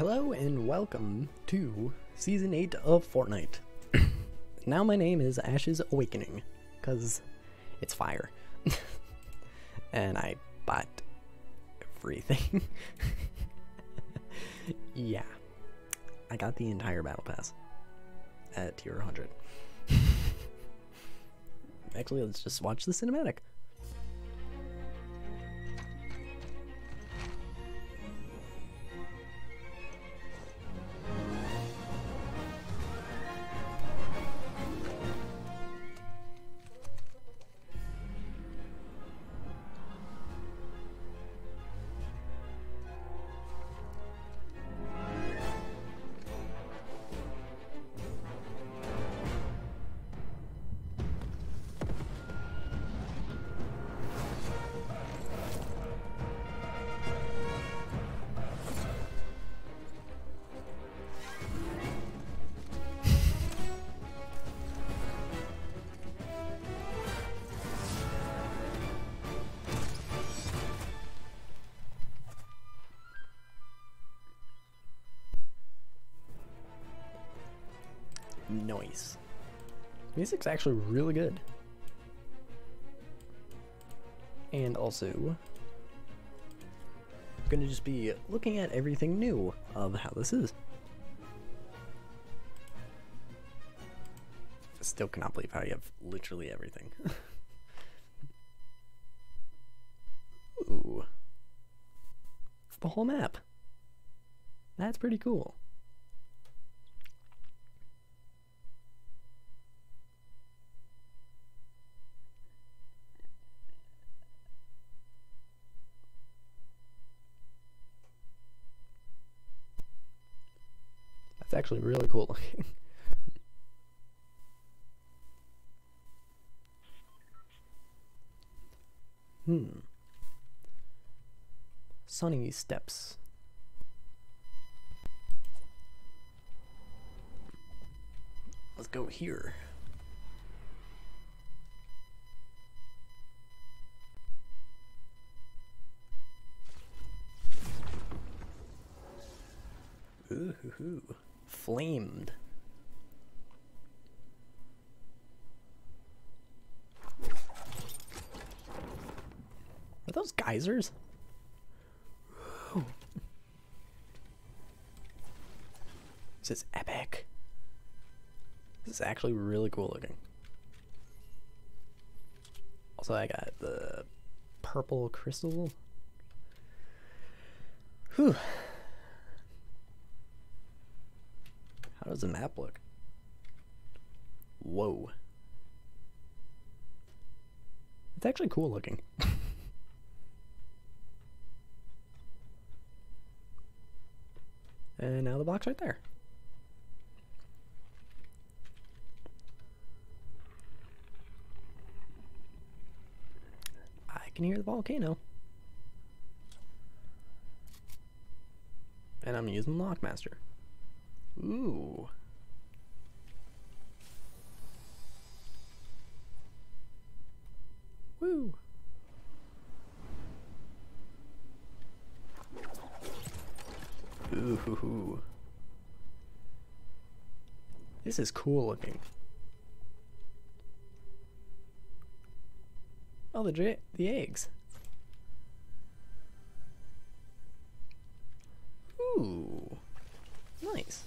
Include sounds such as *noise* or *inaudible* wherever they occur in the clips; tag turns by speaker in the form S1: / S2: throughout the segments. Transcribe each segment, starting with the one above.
S1: Hello and welcome to Season 8 of Fortnite. *coughs* now my name is Ashes Awakening, because it's fire. *laughs* and I bought everything. *laughs* yeah. I got the entire Battle Pass at tier 100. *laughs* Actually, let's just watch the cinematic. Noise. Music's actually really good. And also, I'm gonna just be looking at everything new of how this is. Still cannot believe how you have literally everything. *laughs* Ooh. The whole map. That's pretty cool. Actually really cool looking. *laughs* hmm. Sunny Steps. Let's go here. Ooh, flamed. Are those geysers? This is epic. This is actually really cool looking. Also, I got the purple crystal. Whew. How does the map look? Whoa. It's actually cool looking. *laughs* and now the box right there. I can hear the volcano. And I'm using Lockmaster. Ooh. Woo. Ooh. This is cool looking. Oh, the the eggs. Ooh. Nice.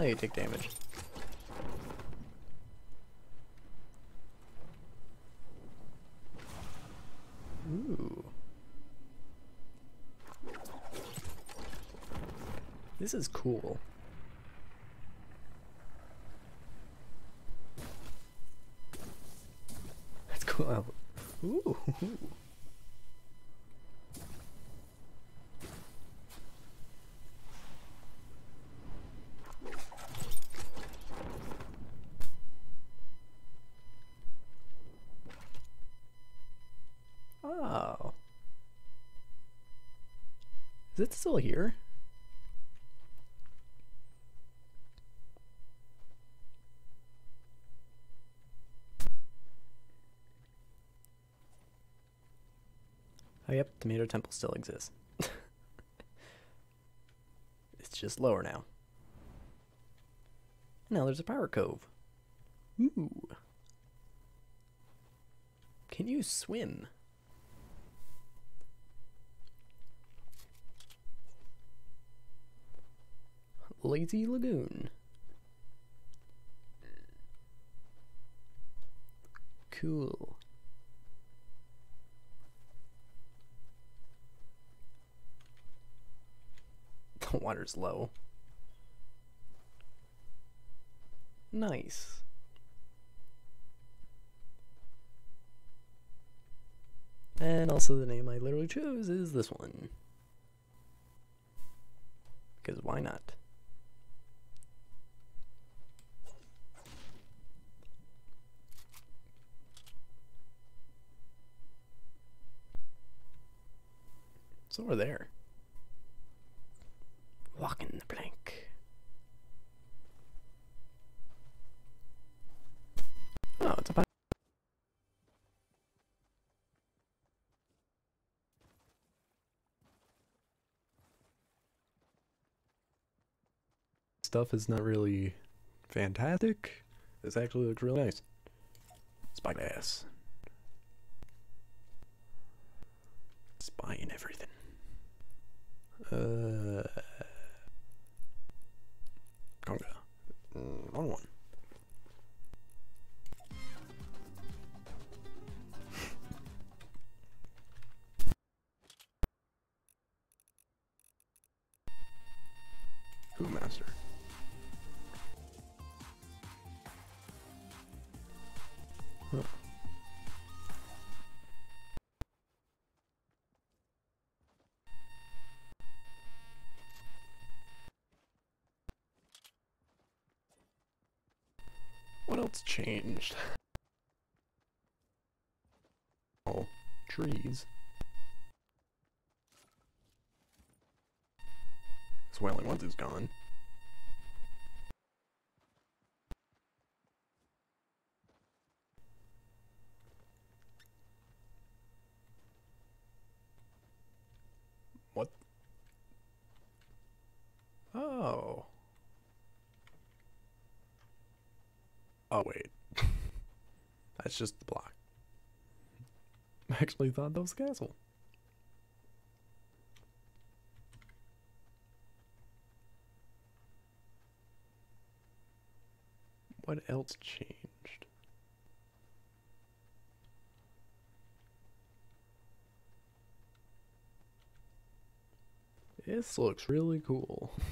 S1: Oh, you take damage. Ooh. This is cool. That's cool. *laughs* Ooh. Oh. Is it still here? Oh, yep, Tomato Temple still exists. *laughs* it's just lower now. Now there's a power cove. Ooh. Can you swim? Lazy Lagoon. Cool. *laughs* The water's low. Nice. And also the name I literally chose is this one. Because why not? So we're there. Walking the plank. Oh, it's a pi- Stuff is not really fantastic. This actually looks really nice. Spyglass. Spying everything. Uh, else changed? Oh, trees. This Swelling once is gone. What? Oh. Oh, wait. *laughs* That's just the block. I actually thought that was the castle. What else changed? This looks really cool. *laughs*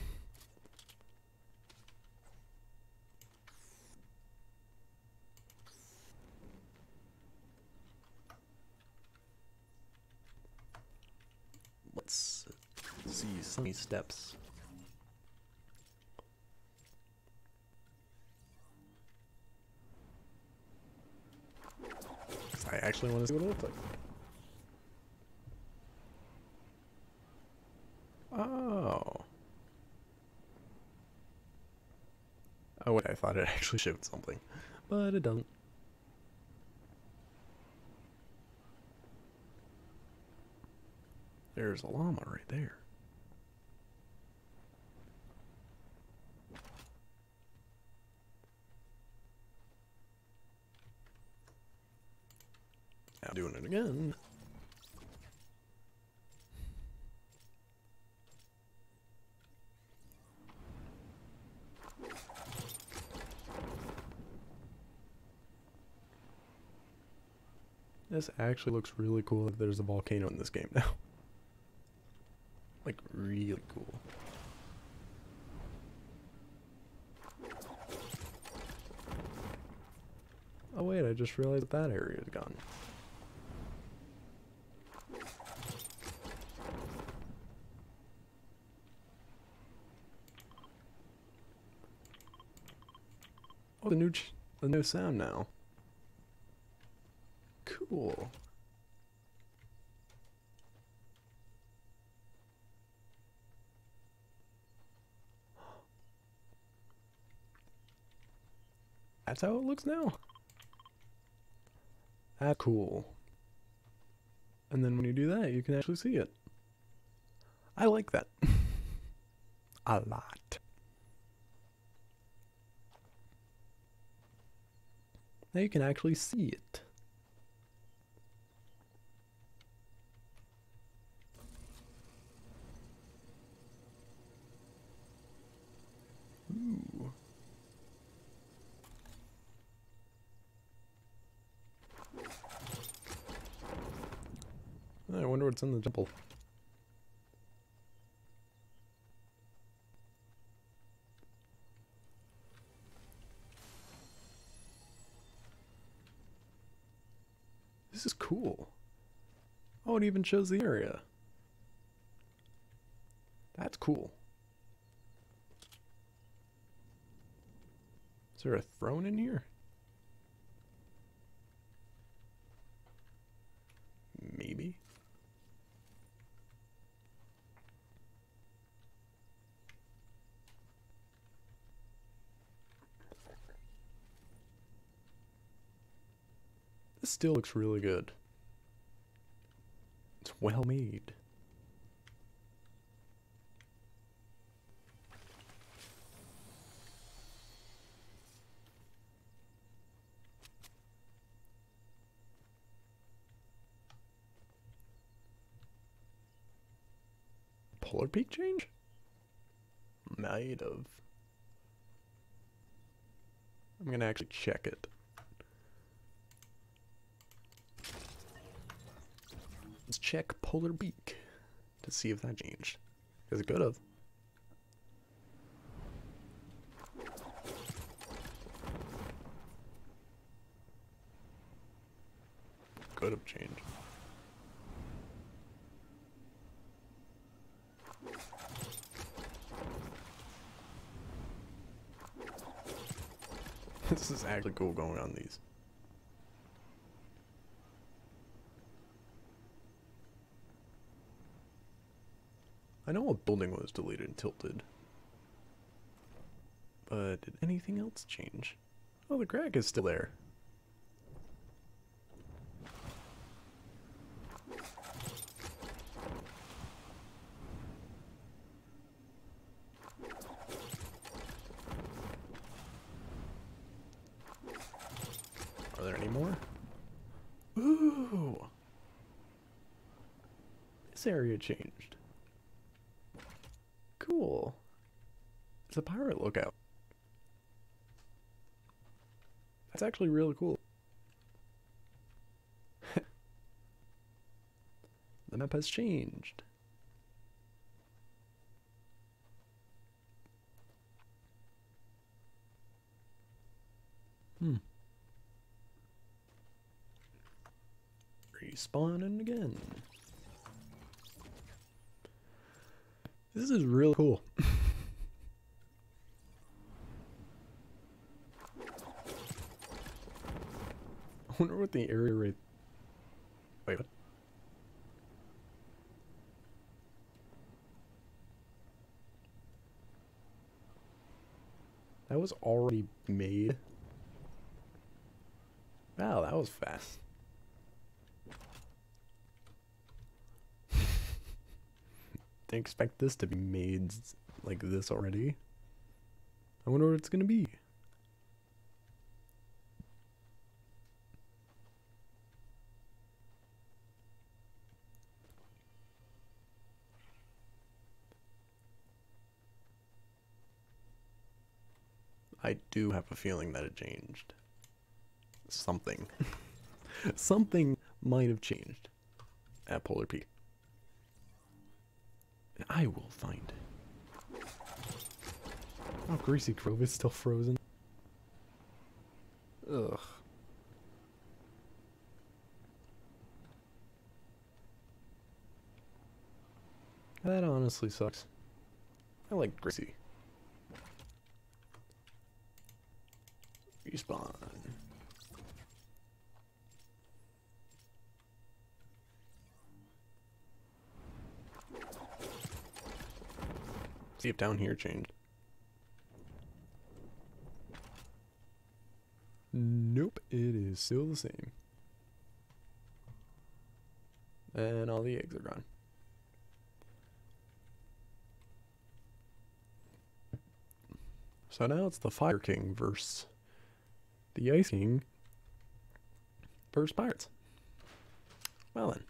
S1: Let's see some steps. I actually want to see what it looks like. Oh. Oh wait, I thought it actually showed something, but it doesn't. There's a llama right there. Doing it again. This actually looks really cool there's a volcano in this game now. *laughs* like, really cool. Oh wait, I just realized that, that area is gone. Oh, the new, the new sound now. Cool. That's how it looks now. Ah, cool. And then when you do that, you can actually see it. I like that. *laughs* A lot. Now you can actually see it. Ooh. I wonder what's in the temple. This is cool. Oh, it even shows the area. That's cool. Is there a throne in here? Maybe. This still looks really good. It's well made. Polar peak change? Might have. I'm gonna actually check it. Let's check polar Peak to see if that changed. Because it could have. Could have changed. *laughs* this is actually cool going on these. I know a building was deleted and tilted. But did anything else change? Oh, the crack is still there. Are there any more? Ooh! This area changed. Cool. It's a pirate lookout. That's actually really cool. *laughs* the map has changed. Hmm. Respawning again. This is really cool. *laughs* *laughs* wonder what the area rate. Wait, what? That was already made. Wow, that was fast. *laughs* Didn't expect this to be made like this already. I wonder what it's gonna be. I do have a feeling that it changed. Something. *laughs* Something might have changed at Polar Peak. I will find it. Oh, Greasy Grove is still frozen. Ugh. That honestly sucks. I like Greasy. Respawn. See if down here changed.
S2: Nope, it is still the same. And all the eggs are gone. So now it's the Fire King versus the Ice King versus Pirates. Well then.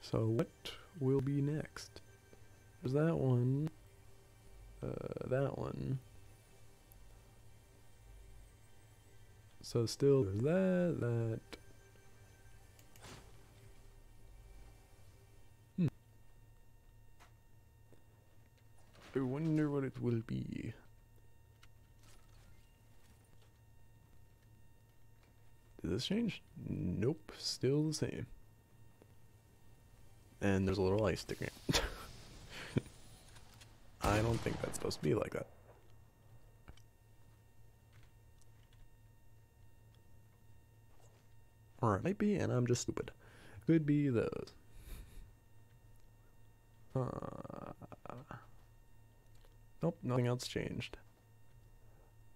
S2: So what will be next? There's that one. Uh, that one. So still there's that, that. I wonder what it will be. Did this change? Nope, still the same. And there's a little ice sticking. *laughs* I don't think that's supposed to be like that. Or it might be, and I'm just stupid. Could be those. Uh, nope, nothing else changed.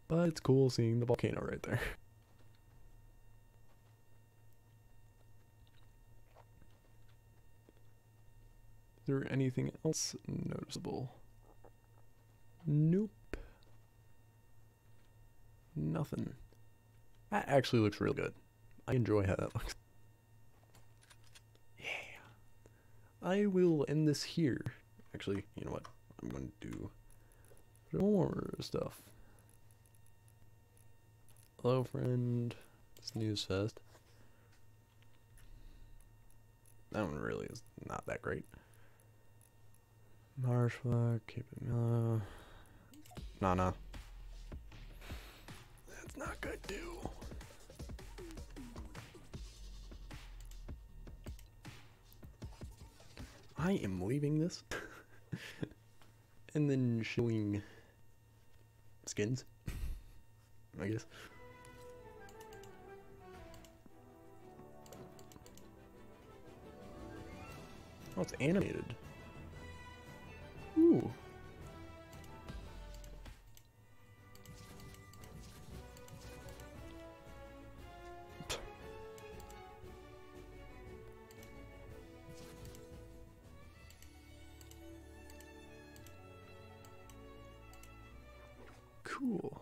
S2: But it's cool seeing the volcano right there. *laughs* Is there anything else noticeable? Nope. Nothing. That actually looks real good. I enjoy how that *laughs* looks. Yeah. I will end this here. Actually, you know what? I'm going to do more stuff. Hello, friend. Snooze fest. That one really is not that great. Marshflock, keep it mellow. Nah, nah. That's not good, dude. I am leaving this. *laughs* and then showing skins, I guess. Oh, it's animated. Ooh. Cool.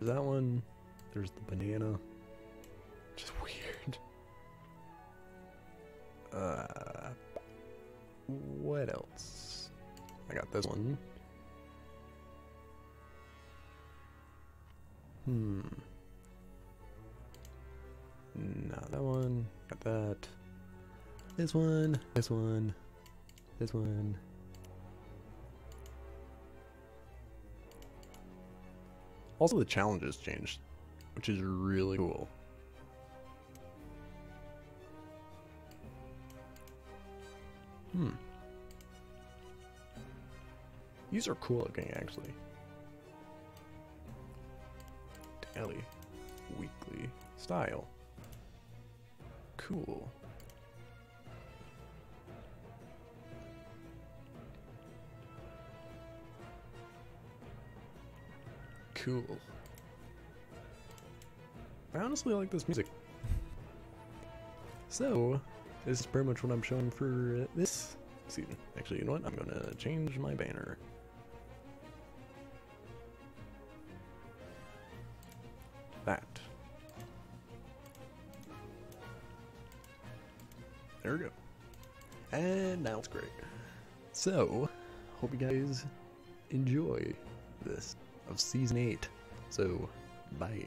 S2: That one, there's the banana. Just weird. Uh, what else? I got this one. Hmm. Not that one. Got that. This one. This one. This one. Also, the challenges changed, which is really cool. Hmm. These are cool looking, actually. Daily, weekly, style. Cool. Cool. I honestly like this music. So, this is pretty much what I'm showing for this season. Actually, you know what? I'm gonna change my banner. That. There we go. And now it's great. So, hope you guys enjoy this of season 8. So, bye.